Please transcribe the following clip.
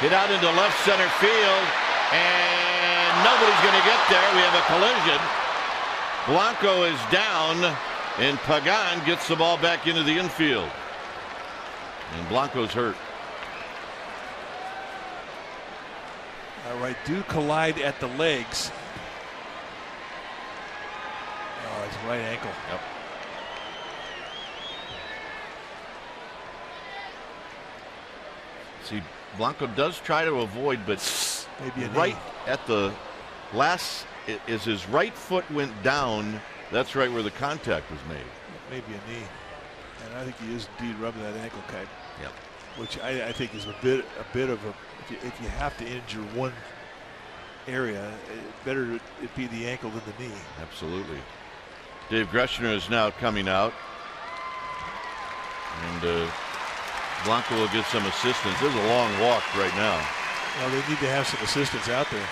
Hit out into left center field, and nobody's going to get there. We have a collision. Blanco is down, and Pagan gets the ball back into the infield. And Blanco's hurt. All right, do collide at the legs. Oh, his right ankle. Yep. See, Blanco does try to avoid, but Maybe right knee. at the last, as his right foot went down, that's right where the contact was made. Maybe a knee. And I think he is indeed rubbing that ankle, Kuip. Yep. Which I, I think is a bit a bit of a if you, if you have to injure one area, it better it be the ankle than the knee. Absolutely. Dave Groeschner is now coming out. And uh, Blanco will get some assistance. This is a long walk right now. Well, they need to have some assistance out there.